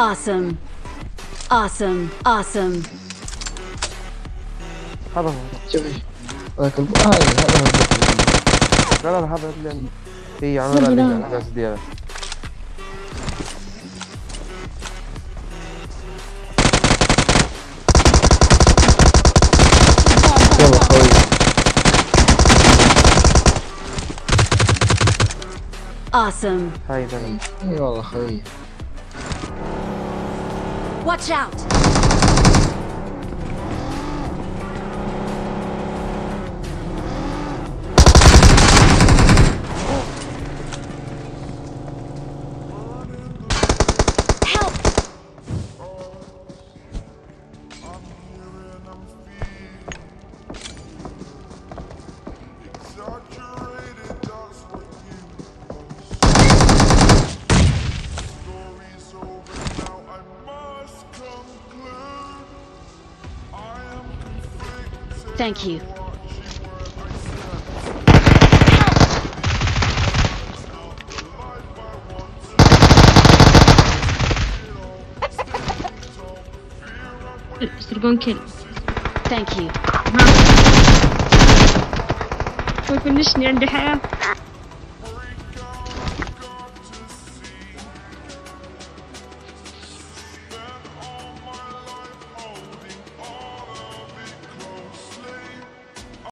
Awesome. Awesome. Awesome. هذا هو شوفي هذاك الب... هذا هذا هو. لا لا هذا اللي هي عمل عليك الاحداث ديالها Awesome. هاي ذا إي والله خوي Watch out. Thank you. سرقون كل Thank you. شوي فنشني عندي حياة